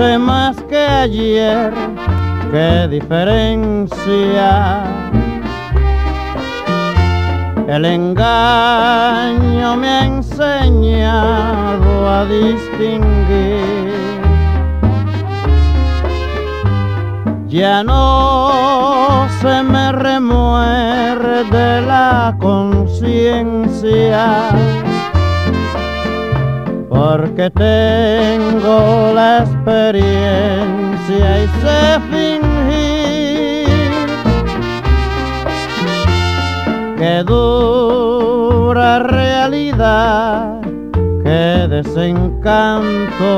sé más que ayer, qué diferencia. El engaño me ha enseñado a distinguir. Ya no se me remuerde la conciencia porque tengo la experiencia y sé fingir que dura realidad, que desencanto.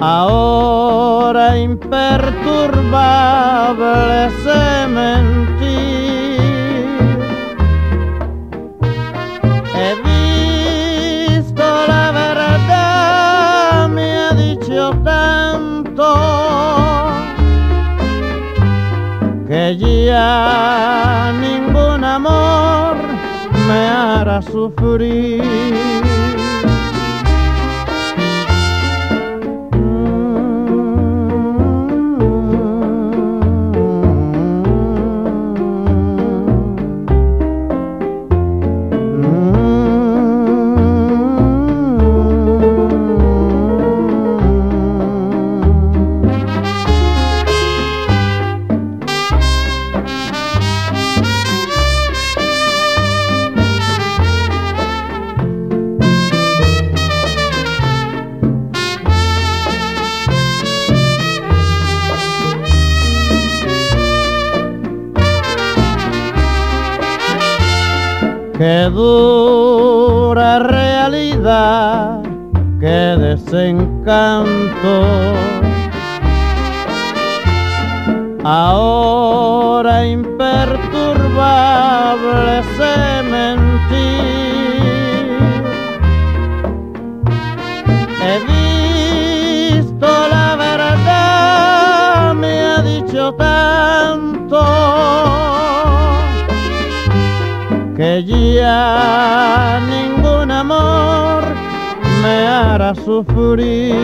Ahora imperturbable se. Que ya ningún amor me hará sufrir. Qué dura realidad, qué desencanto. Ahora imperturbable se ya ningún amor me hará sufrir.